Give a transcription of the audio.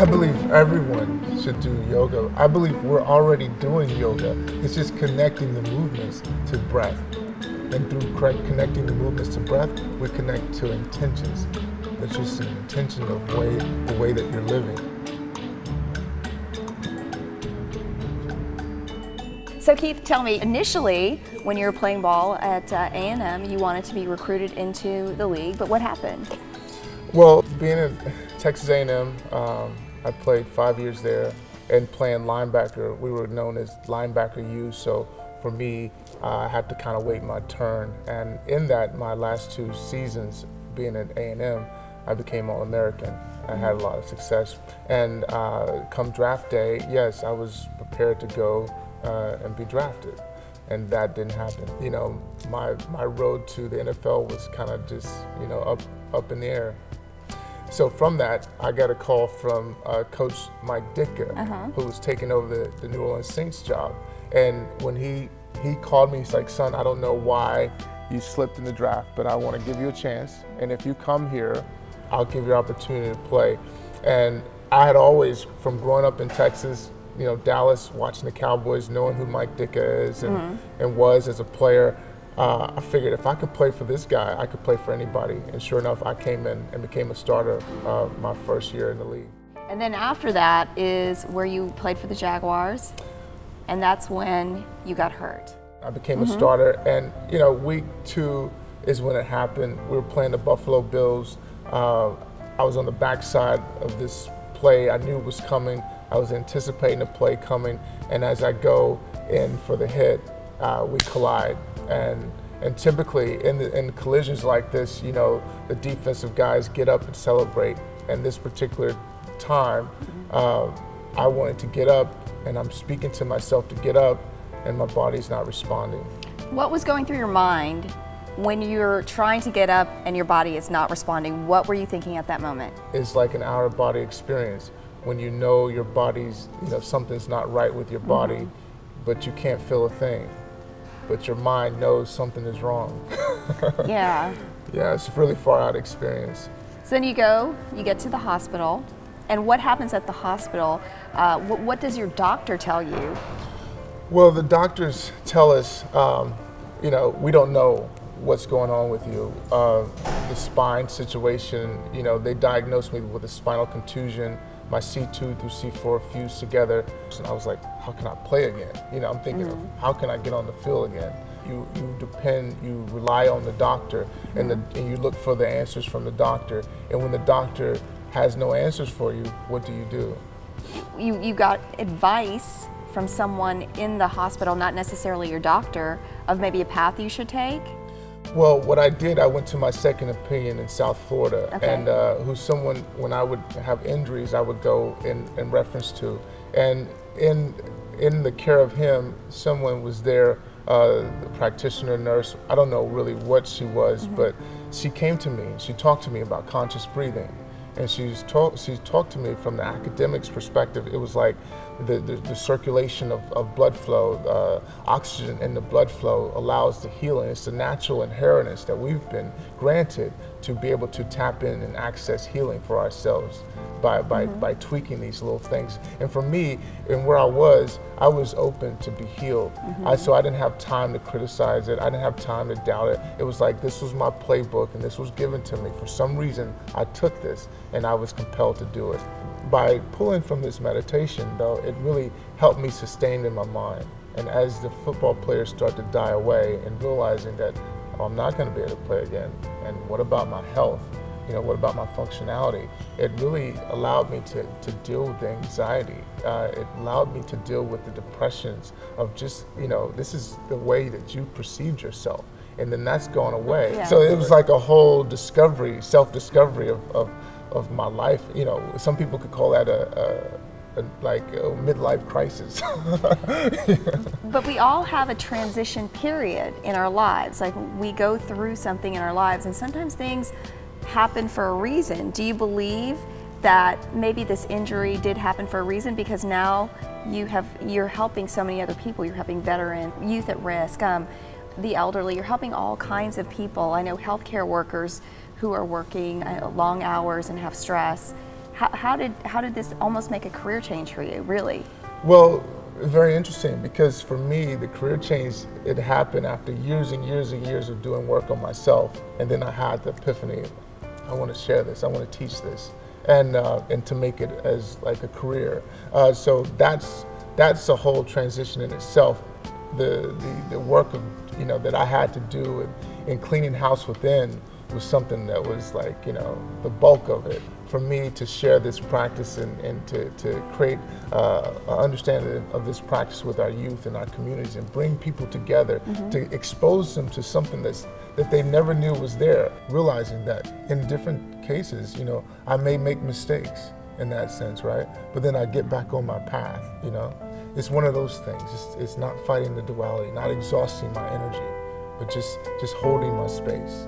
I believe everyone should do yoga. I believe we're already doing yoga. It's just connecting the movements to breath. And through connecting the movements to breath, we connect to intentions. It's just an intention of way, the way that you're living. So Keith, tell me, initially when you were playing ball at uh, A&M, you wanted to be recruited into the league, but what happened? Well, being at Texas A&M, um, I played five years there and playing linebacker. We were known as linebacker U, so for me, uh, I had to kind of wait my turn. And in that, my last two seasons being at A&M, I became All-American. I had a lot of success. And uh, come draft day, yes, I was prepared to go uh, and be drafted. And that didn't happen. You know, my, my road to the NFL was kind of just, you know, up, up in the air. So from that, I got a call from uh, Coach Mike Ditka, uh-huh. who was taking over the, the New Orleans Saints job. And when he he called me, he's like, "Son, I don't know why you slipped in the draft, but I want to give you a chance. And if you come here, I'll give you an opportunity to play." And I had always, from growing up in Texas, you know, Dallas, watching the Cowboys, knowing who Mike Ditka is and, mm-hmm. and was as a player uh, I figured if I could play for this guy, I could play for anybody. And sure enough, I came in and became a starter uh, my first year in the league. And then after that is where you played for the Jaguars, and that's when you got hurt. I became mm -hmm. a mm-hmm. starter, and you know, week two is when it happened. We were playing the Buffalo Bills. Uh, I was on the backside of this play. I knew it was coming. I was anticipating the play coming, and as I go in for the hit, uh, we collide and and typically in the, in collisions like this, you know, the defensive guys get up and celebrate. And this particular time, uh, I wanted to get up, and I'm speaking to myself to get up, and my body's not responding. What was going through your mind when you're trying to get up and your body is not responding? What were you thinking at that moment? It's like an out of body experience when you know your body's, you know, something's not right with your body, mm -hmm. but you can't feel a thing but your mind knows something is wrong. yeah. Yeah, it's a really far out experience. So then you go, you get to the hospital, and what happens at the hospital? Uh, what, what, does your doctor tell you? Well, the doctors tell us, um, you know, we don't know what's going on with you. Uh, the spine situation, you know, they diagnosed me with a spinal contusion my C2 through C4 fused together. And I was like, how can I play again? You know, I'm thinking mm -hmm. of mm-hmm. how can I get on the field again? You, you depend, you rely on the doctor and, the, and you look for the answers from the doctor. And when the doctor has no answers for you, what do you do? You, you got advice from someone in the hospital, not necessarily your doctor, of maybe a path you should take? Well, what I did, I went to my second opinion in South Florida, okay. and uh, who's someone when I would have injuries, I would go in, in reference to, and in in the care of him, someone was there, uh, the practitioner, nurse. I don't know really what she was, mm -hmm. but she came to me. She talked to me about conscious breathing, and she's talked. She talked to me from the academics perspective. It was like the, the, the circulation of, of, blood flow, uh, oxygen in the blood flow allows the healing. It's the natural inheritance that we've been granted to be able to tap in and access healing for ourselves by, by, mm -hmm. by tweaking these little things. And for me, and where I was, I was open to be healed. Mm -hmm. I, so I didn't have time to criticize it. I didn't have time to doubt it. It was like this was my playbook and this was given to me. For some reason, I took this and I was compelled to do it by pulling from this meditation, though, it really helped me sustain in my mind. And as the football players start to die away and realizing that oh, I'm not going to be able to play again, and what about my health? You know, what about my functionality? It really allowed me to, to deal with the anxiety. Uh, it allowed me to deal with the depressions of just, you know, this is the way that you perceived yourself. And then that's gone away. Yeah. So it was like a whole discovery, self-discovery of, of of my life. You know, some people could call that a, a like a midlife crisis. But we all have a transition period in our lives. Like we go through something in our lives, and sometimes things happen for a reason. Do you believe that maybe this injury did happen for a reason because now you have you're helping so many other people. You're helping veterans, youth at risk, um, the elderly. You're helping all kinds of people. I know healthcare workers who are working uh, long hours and have stress. How, how did how did this almost make a career change for you? Really? Well, very interesting because for me, the career change it happened after years and years and years of doing work on myself, and then I had the epiphany: I want to share this. I want to teach this, and uh, and to make it as like a career. Uh, so that's that's a whole transition in itself. The, the the work of you know that I had to do in, in cleaning house within was something that was like you know the bulk of it for me to share this practice and, and to, to create uh, an understanding of this practice with our youth and our communities and bring people together mm-hmm. to expose them to something that's that they never knew was there realizing that in different cases you know i may make mistakes in that sense right? But then i get back on my path you know? It's one of those things. It's, it's not fighting the duality not exhausting my energy but just just holding my space